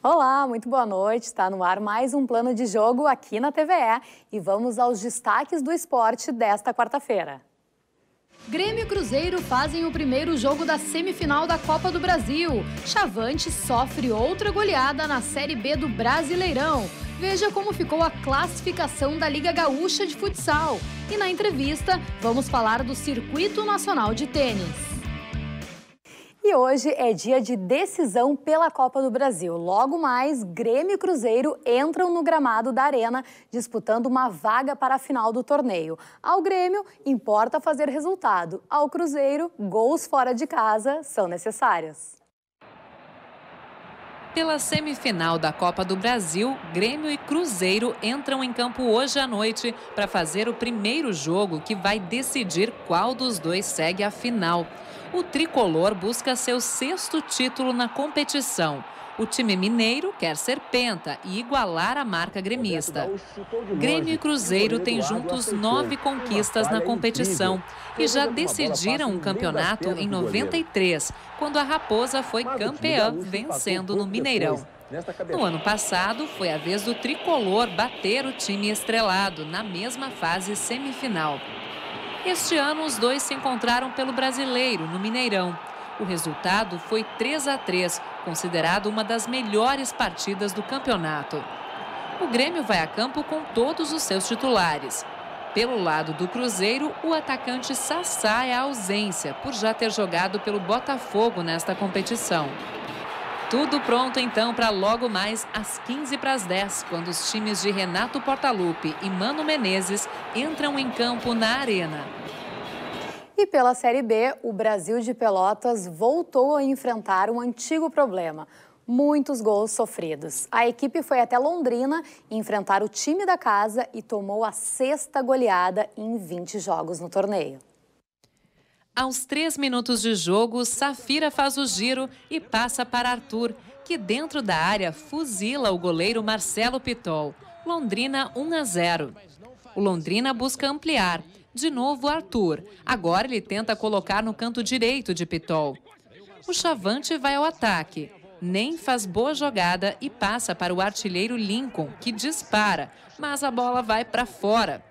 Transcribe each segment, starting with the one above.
Olá, muito boa noite. Está no ar mais um plano de jogo aqui na TVE e vamos aos destaques do esporte desta quarta-feira. Grêmio e Cruzeiro fazem o primeiro jogo da semifinal da Copa do Brasil. Chavante sofre outra goleada na Série B do Brasileirão. Veja como ficou a classificação da Liga Gaúcha de Futsal. E na entrevista, vamos falar do Circuito Nacional de Tênis. E hoje é dia de decisão pela Copa do Brasil. Logo mais, Grêmio e Cruzeiro entram no gramado da Arena, disputando uma vaga para a final do torneio. Ao Grêmio, importa fazer resultado. Ao Cruzeiro, gols fora de casa são necessários. Pela semifinal da Copa do Brasil, Grêmio e Cruzeiro entram em campo hoje à noite para fazer o primeiro jogo que vai decidir qual dos dois segue a final o tricolor busca seu sexto título na competição. O time mineiro quer ser penta e igualar a marca gremista. Grêmio e Cruzeiro têm juntos nove conquistas na competição e já decidiram o campeonato em 93, quando a Raposa foi campeã, vencendo no Mineirão. No ano passado, foi a vez do tricolor bater o time estrelado na mesma fase semifinal. Este ano, os dois se encontraram pelo brasileiro, no Mineirão. O resultado foi 3 a 3, considerado uma das melhores partidas do campeonato. O Grêmio vai a campo com todos os seus titulares. Pelo lado do Cruzeiro, o atacante Sassá é a ausência, por já ter jogado pelo Botafogo nesta competição. Tudo pronto então para logo mais às 15 para as 10, quando os times de Renato Portaluppi e Mano Menezes entram em campo na Arena. E pela Série B, o Brasil de Pelotas voltou a enfrentar um antigo problema. Muitos gols sofridos. A equipe foi até Londrina enfrentar o time da casa e tomou a sexta goleada em 20 jogos no torneio. Aos três minutos de jogo, Safira faz o giro e passa para Arthur, que dentro da área fuzila o goleiro Marcelo Pitol. Londrina 1 a 0. O Londrina busca ampliar. De novo Arthur. Agora ele tenta colocar no canto direito de Pitol. O Chavante vai ao ataque. Nem faz boa jogada e passa para o artilheiro Lincoln, que dispara, mas a bola vai para fora.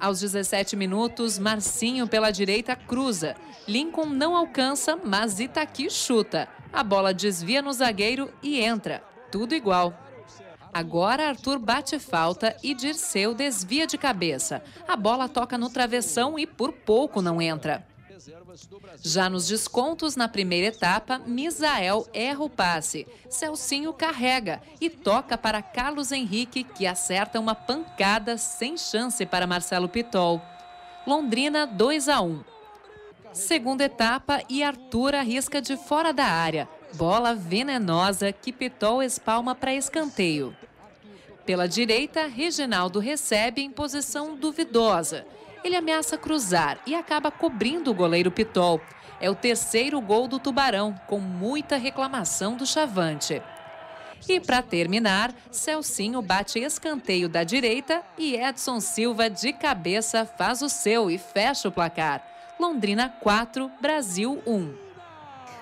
Aos 17 minutos, Marcinho pela direita cruza. Lincoln não alcança, mas Itaqui chuta. A bola desvia no zagueiro e entra. Tudo igual. Agora Arthur bate falta e Dirceu desvia de cabeça. A bola toca no travessão e por pouco não entra. Já nos descontos na primeira etapa, Misael erra o passe. Celcinho carrega e toca para Carlos Henrique, que acerta uma pancada sem chance para Marcelo Pitol. Londrina 2 a 1. Segunda etapa e Arthur arrisca de fora da área. Bola venenosa que Pitol espalma para escanteio. Pela direita, Reginaldo recebe em posição duvidosa. Ele ameaça cruzar e acaba cobrindo o goleiro Pitol. É o terceiro gol do Tubarão, com muita reclamação do Chavante. E para terminar, Celcinho bate escanteio da direita e Edson Silva de cabeça faz o seu e fecha o placar. Londrina 4, Brasil 1.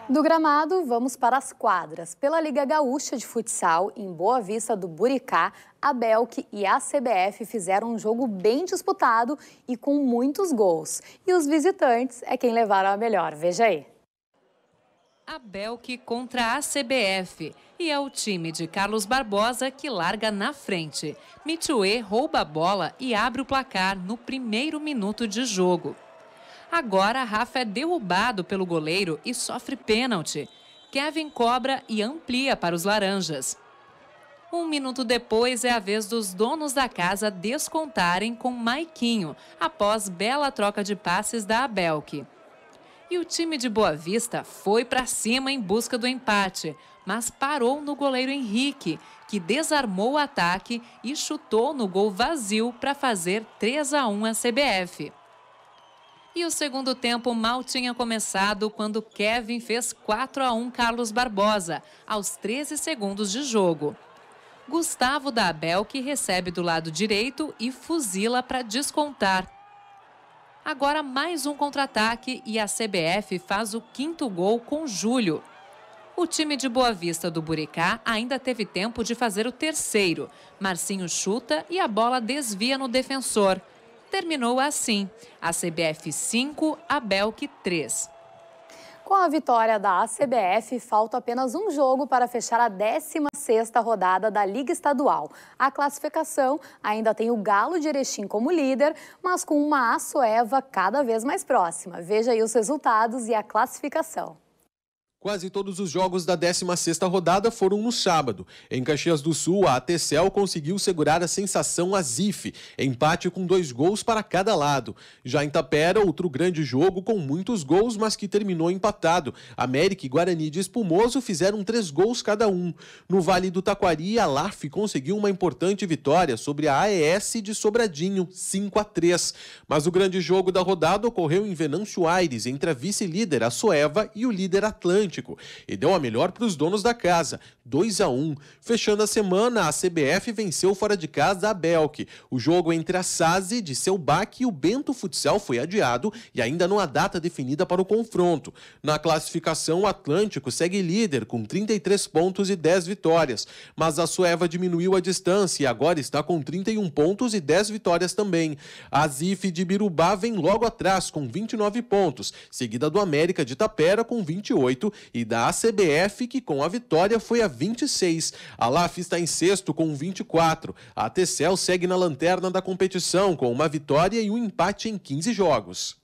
Do gramado, vamos para as quadras. Pela Liga Gaúcha de Futsal, em Boa Vista do Buricá, a Belk e a CBF fizeram um jogo bem disputado e com muitos gols. E os visitantes é quem levaram a melhor. Veja aí. A Belk contra a CBF. E é o time de Carlos Barbosa que larga na frente. Mitue rouba a bola e abre o placar no primeiro minuto de jogo. Agora, Rafa é derrubado pelo goleiro e sofre pênalti. Kevin cobra e amplia para os laranjas. Um minuto depois é a vez dos donos da casa descontarem com Maiquinho, após bela troca de passes da Abelque. E o time de Boa Vista foi para cima em busca do empate, mas parou no goleiro Henrique, que desarmou o ataque e chutou no gol vazio para fazer 3 a 1 a CBF. E o segundo tempo mal tinha começado quando Kevin fez 4 a 1 Carlos Barbosa, aos 13 segundos de jogo. Gustavo da Abel que recebe do lado direito e fuzila para descontar. Agora mais um contra-ataque e a CBF faz o quinto gol com Júlio. O time de Boa Vista do Buricá ainda teve tempo de fazer o terceiro. Marcinho chuta e a bola desvia no defensor. Terminou assim: a CBF 5, a Belk 3. Com a vitória da ACBF, falta apenas um jogo para fechar a 16ª rodada da Liga Estadual. A classificação ainda tem o Galo de Erechim como líder, mas com uma Açoeva cada vez mais próxima. Veja aí os resultados e a classificação. Quase todos os jogos da 16ª rodada foram no sábado. Em Caxias do Sul, a ATCL conseguiu segurar a sensação Azif, empate com dois gols para cada lado. Já em Tapera, outro grande jogo com muitos gols, mas que terminou empatado. América e Guarani de Espumoso fizeram três gols cada um. No Vale do Taquari, a LAF conseguiu uma importante vitória sobre a AES de Sobradinho, 5 a 3. Mas o grande jogo da rodada ocorreu em Venâncio Aires, entre a vice-líder, a Soeva, e o líder Atlântico Atlântico e deu a melhor para os donos da casa, 2 a 1. Fechando a semana, a CBF venceu fora de casa a Belk. O jogo entre a SASI de Selbac e o Bento Futsal foi adiado e ainda não há data definida para o confronto. Na classificação, o Atlântico segue líder com 33 pontos e 10 vitórias, mas a Sueva diminuiu a distância e agora está com 31 pontos e 10 vitórias também. A Zif de Birubá vem logo atrás com 29 pontos, seguida do América de Tapera com 28 e da ACBF, que com a vitória foi a 26. A LAF está em sexto com 24. A TCL segue na lanterna da competição com uma vitória e um empate em 15 jogos.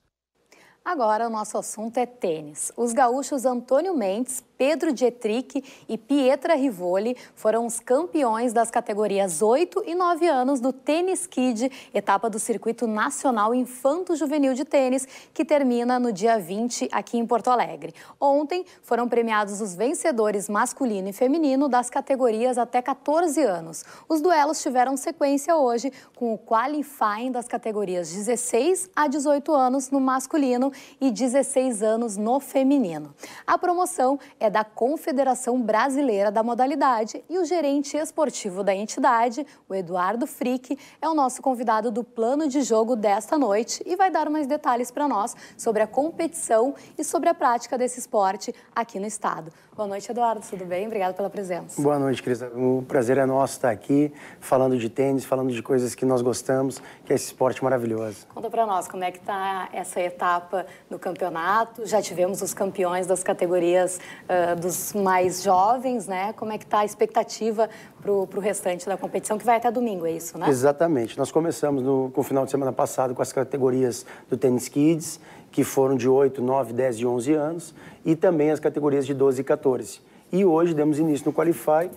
Agora o nosso assunto é tênis. Os gaúchos Antônio Mendes, Pedro Dietrich e Pietra Rivoli foram os campeões das categorias 8 e 9 anos do Tênis Kid, etapa do Circuito Nacional Infanto Juvenil de Tênis, que termina no dia 20 aqui em Porto Alegre. Ontem foram premiados os vencedores masculino e feminino das categorias até 14 anos. Os duelos tiveram sequência hoje com o qualifying das categorias 16 a 18 anos no masculino e 16 anos no feminino. A promoção é é da Confederação Brasileira da Modalidade e o gerente esportivo da entidade, o Eduardo Frick, é o nosso convidado do plano de jogo desta noite e vai dar mais detalhes para nós sobre a competição e sobre a prática desse esporte aqui no estado. Boa noite, Eduardo. Tudo bem? Obrigado pela presença. Boa noite, Cris. O prazer é nosso estar aqui, falando de tênis, falando de coisas que nós gostamos, que é esse esporte maravilhoso. Conta para nós como é que está essa etapa do campeonato. Já tivemos os campeões das categorias uh, dos mais jovens, né? Como é que está a expectativa para o restante da competição, que vai até domingo, é isso, né? Exatamente. Nós começamos no, com o final de semana passado com as categorias do Tênis Kids, que foram de 8, 9, 10 e 11 anos, e também as categorias de 12 e 14. E hoje demos início no Qualify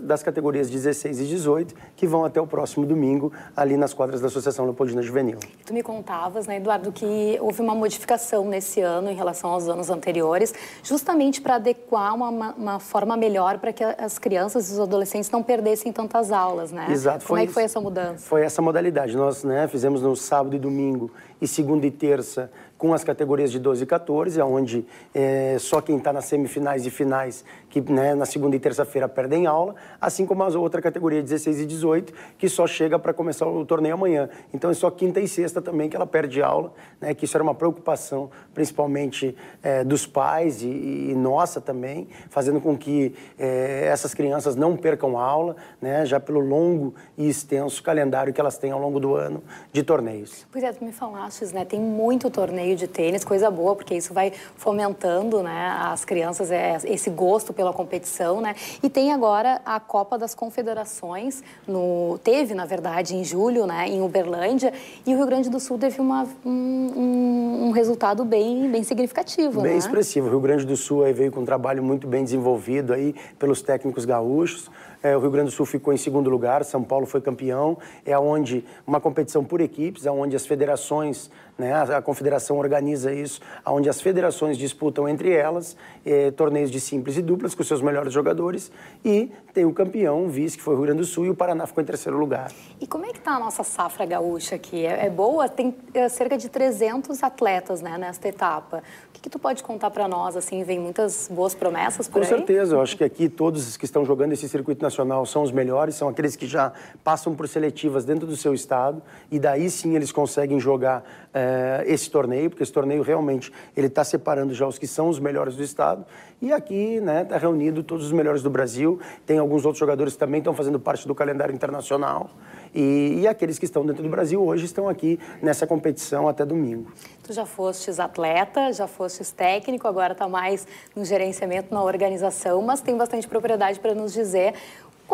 das categorias 16 e 18, que vão até o próximo domingo, ali nas quadras da Associação Leopoldina Juvenil. Tu me contavas, né, Eduardo, que houve uma modificação nesse ano em relação aos anos anteriores, justamente para adequar uma, uma, forma melhor para que as crianças e os adolescentes não perdessem tantas aulas, né? Exato. Como é que foi essa mudança? Foi essa modalidade. Nós né, fizemos no sábado e domingo e segunda e terça com as categorias de 12 e 14, onde é, só quem está nas semifinais e finais, que né, na segunda e terça-feira perdem aula, assim como a outra categoria 16 e 18, que só chega para começar o torneio amanhã. Então é só quinta e sexta também que ela perde aula, né, que isso era uma preocupação, principalmente é, dos pais e, e, nossa também, fazendo com que é, essas crianças não percam aula, né, já pelo longo e extenso calendário que elas têm ao longo do ano de torneios. Pois é, tu me falaste, né, tem muito torneio de tênis, coisa boa, porque isso vai fomentando né, as crianças é, esse gosto pela competição. Né? E tem agora a Copa das Confederações, no, teve, na verdade, em julho, né, em Uberlândia, e o Rio Grande do Sul teve uma, um, um, resultado bem, bem significativo. Bem né? expressivo. O Rio Grande do Sul aí veio com um trabalho muito bem desenvolvido aí pelos técnicos gaúchos. É, o Rio Grande do Sul ficou em segundo lugar, São Paulo foi campeão. É onde uma competição por equipes, onde as federações, né, a, confederação organiza isso, onde as federações disputam entre elas é, torneios de simples e duplas com seus melhores jogadores e tem o campeão, o vice, que foi o Rio Grande do Sul, e o Paraná ficou em terceiro lugar. E como é que está a nossa safra gaúcha aqui? É, é boa? Tem é, cerca de 300 atletas né, nesta etapa. O que, que tu pode contar para nós? Assim, vem muitas boas promessas por Com aí? certeza. Eu acho que aqui todos os que estão jogando esse circuito nacional são os melhores, são aqueles que já passam por seletivas dentro do seu estado e daí sim eles conseguem jogar é, esse torneio, porque esse torneio realmente ele está separando já os que são os melhores do estado e aqui está né, reunido todos os melhores do Brasil. Tem alguns outros jogadores que também estão fazendo parte do calendário internacional. E, e, aqueles que estão dentro do Brasil hoje estão aqui nessa competição até domingo. Tu já fostes atleta, já fostes técnico, agora está mais no gerenciamento, na organização, mas tem bastante propriedade para nos dizer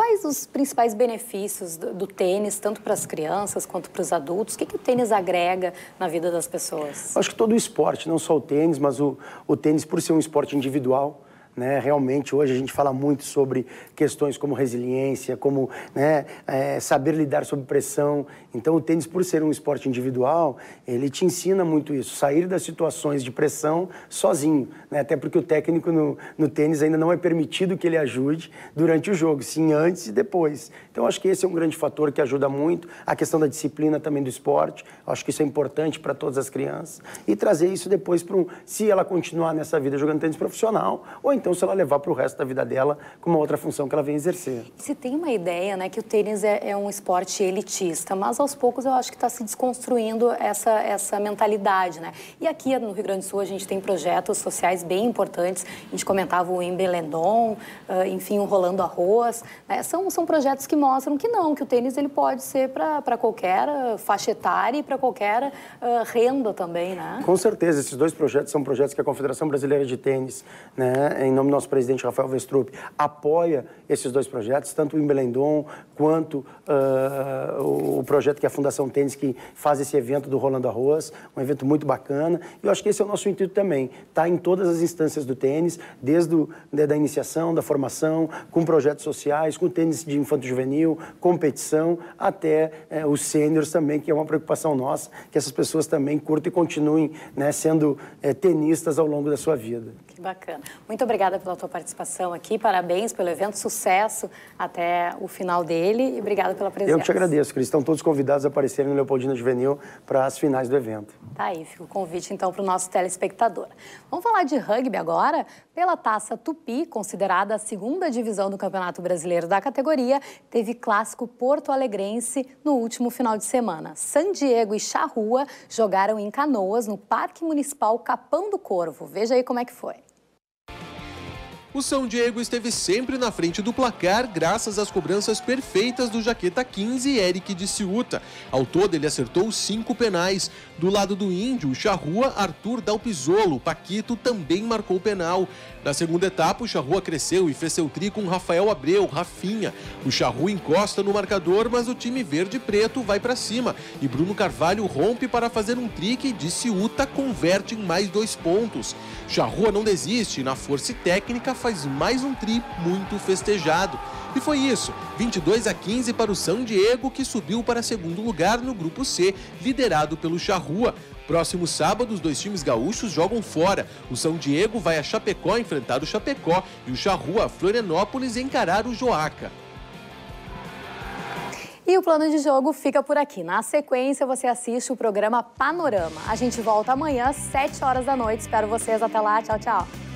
Quais os principais benefícios do, do tênis, tanto para as crianças quanto para os adultos? O que, que o tênis agrega na vida das pessoas? Acho que todo o esporte, não só o tênis, mas o, o tênis, por ser um esporte individual, né? Realmente, hoje a gente fala muito sobre questões como resiliência, como né, é, saber lidar sob pressão. Então, o tênis, por ser um esporte individual, ele te ensina muito isso, sair das situações de pressão sozinho. Né? Até porque o técnico no, no tênis ainda não é permitido que ele ajude durante o jogo, sim antes e depois. Então, acho que esse é um grande fator que ajuda muito. A questão da disciplina também do esporte, acho que isso é importante para todas as crianças. E trazer isso depois para um. Se ela continuar nessa vida jogando tênis profissional, ou então se ela levar para o resto da vida dela com uma outra função que ela vem exercer. Se tem uma ideia, né, que o tênis é, é um esporte elitista, mas aos poucos eu acho que está se desconstruindo essa, essa mentalidade, né? E aqui no Rio Grande do Sul a gente tem projetos sociais bem importantes. A gente comentava o Embelendon, uh, enfim, o Rolando Arroz. Né? São, são projetos que mostram que não, que o tênis ele pode ser para qualquer faixa etária e para qualquer uh, renda também, né? Com certeza, esses dois projetos são projetos que a Confederação Brasileira de Tênis, né, em nome do nosso presidente Rafael Vestrup, apoia esses dois projetos, tanto o Embelendon quanto uh, o projeto que é a Fundação Tênis, que faz esse evento do Rolando Arroz, um evento muito bacana. E eu acho que esse é o nosso intuito também, tá em todas as instâncias do tênis, desde né, da iniciação, da formação, com projetos sociais, com tênis de infanto-juvenil, competição, até eh, os sêniores também, que é uma preocupação nossa, que essas pessoas também curtam e continuem né, sendo eh, tenistas ao longo da sua vida. Que bacana. Muito obrigada pela tua participação aqui, parabéns pelo evento, sucesso até o final dele e obrigada pela presença. Eu que te agradeço, Cris. Estão todos convidados a aparecerem no Leopoldina Juvenil para as finais do evento. Tá aí, fica o convite então para o nosso telespectador. Vamos falar de rugby agora? Pela Taça Tupi, considerada a segunda divisão do Campeonato Brasileiro da categoria, teve clássico porto alegrense no último final de semana. San Diego e Charrua jogaram em Canoas, no Parque Municipal Capão do Corvo. Veja aí como é que foi. O São Diego esteve sempre na frente do placar graças às cobranças perfeitas do Jaqueta 15 Eric de Ciuta. Ao todo, ele acertou cinco penais. Do lado do Índio, Charrua, Arthur Dalpisolo, Paquito também marcou penal. Na segunda etapa, o Charrua cresceu e fez seu tri com Rafael Abreu, Rafinha. O Charrua encosta no marcador, mas o time verde e preto vai para cima. E Bruno Carvalho rompe para fazer um trick e de Ciuta converte em mais dois pontos. Charrua não desiste e na força técnica faz mais um tri muito festejado. E foi isso, 22 a 15 para o São Diego, que subiu para segundo lugar no grupo C, liderado pelo Charrua. Próximo sábado, os dois times gaúchos jogam fora. O São Diego vai a Chapecó enfrentar o Chapecó e o Charrua a Florianópolis encarar o Joaca. E o plano de jogo fica por aqui. Na sequência, você assiste o programa Panorama. A gente volta amanhã às 7 horas da noite. Espero vocês até lá. Tchau, tchau.